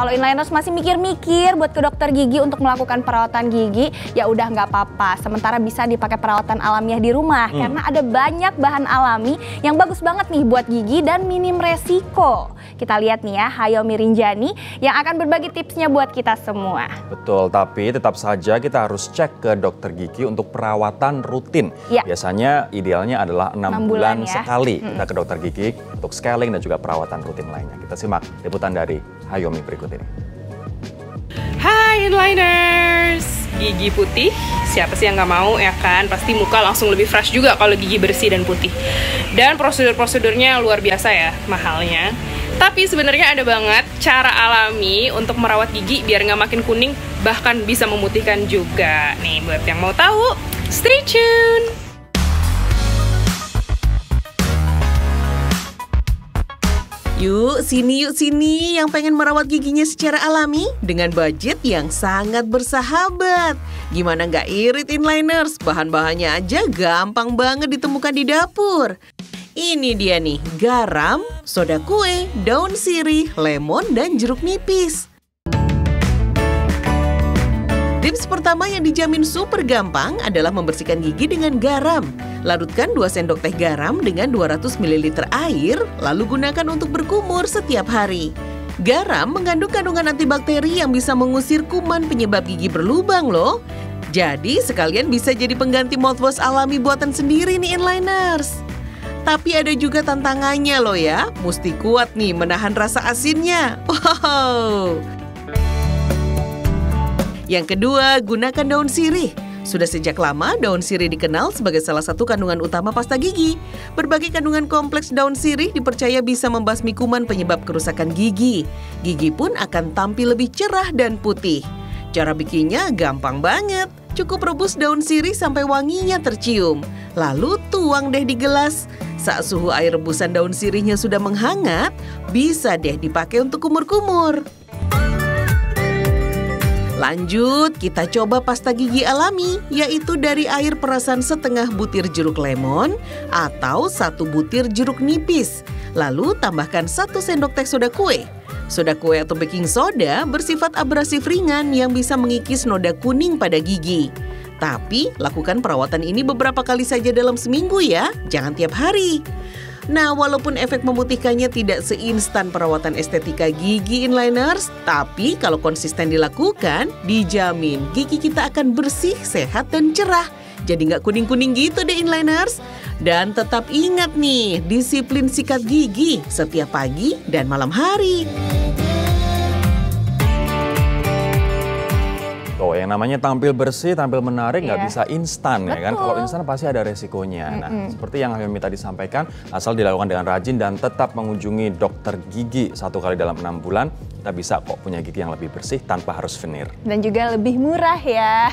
Kalau inliners masih mikir-mikir buat ke dokter gigi untuk melakukan perawatan gigi, ya udah nggak apa-apa. Sementara bisa dipakai perawatan alamiah di rumah Hmm. karena ada banyak bahan alami yang bagus banget nih buat gigi dan minim resiko. Kita lihat nih ya, Hayomi Rinjani yang akan berbagi tipsnya buat kita semua. Betul, tapi tetap saja kita harus cek ke dokter gigi untuk perawatan rutin. Ya. Biasanya idealnya adalah enam Enam bulan, bulan ya. sekali kita ke dokter gigi untuk scaling dan juga perawatan rutin lainnya. Kita simak liputan dari Hayomi berikut ini. Hai inliners, gigi putih. Siapa sih yang nggak mau ya kan? Pasti muka langsung lebih fresh juga kalau gigi bersih dan putih. Dan prosedur-prosedurnya luar biasa ya, mahalnya. Tapi sebenarnya ada banget cara alami untuk merawat gigi biar nggak makin kuning, bahkan bisa memutihkan juga. Nih buat yang mau tahu, stay tune. Yuk, sini yuk sini yang pengen merawat giginya secara alami dengan budget yang sangat bersahabat. Gimana nggak irit inliners? Bahan-bahannya aja gampang banget ditemukan di dapur. Ini dia nih, garam, soda kue, daun sirih, lemon, dan jeruk nipis. Tips pertama yang dijamin super gampang adalah membersihkan gigi dengan garam. Larutkan 2 sendok teh garam dengan 200 ml air, lalu gunakan untuk berkumur setiap hari. Garam mengandung kandungan antibakteri yang bisa mengusir kuman penyebab gigi berlubang loh. Jadi sekalian bisa jadi pengganti mouthwash alami buatan sendiri nih inliners. Tapi ada juga tantangannya loh ya, mesti kuat nih menahan rasa asinnya. Wow! Yang kedua, gunakan daun sirih. Sudah sejak lama, daun sirih dikenal sebagai salah satu kandungan utama pasta gigi. Berbagai kandungan kompleks daun sirih dipercaya bisa membasmi kuman penyebab kerusakan gigi. Gigi pun akan tampil lebih cerah dan putih. Cara bikinnya gampang banget. Cukup rebus daun sirih sampai wanginya tercium. Lalu tuang deh di gelas. Saat suhu air rebusan daun sirihnya sudah menghangat, bisa deh dipakai untuk kumur-kumur. Lanjut, kita coba pasta gigi alami, yaitu dari air perasan setengah butir jeruk lemon atau satu butir jeruk nipis. Lalu tambahkan satu sendok teh soda kue. Soda kue atau baking soda bersifat abrasif ringan yang bisa mengikis noda kuning pada gigi. Tapi lakukan perawatan ini beberapa kali saja dalam seminggu ya, jangan tiap hari. Nah, walaupun efek memutihkannya tidak seinstan perawatan estetika gigi inliners, tapi kalau konsisten dilakukan, dijamin gigi kita akan bersih, sehat, dan cerah. Jadi nggak kuning-kuning gitu deh inliners. Dan tetap ingat nih, disiplin sikat gigi setiap pagi dan malam hari. Namanya tampil bersih, tampil menarik nggak Iya. bisa instan ya kan. Kalau instan pasti ada resikonya. Nah, seperti yang Hayomi tadi sampaikan, asal dilakukan dengan rajin dan tetap mengunjungi dokter gigi satu kali dalam enam bulan, kita bisa kok punya gigi yang lebih bersih tanpa harus veneer. Dan juga lebih murah ya.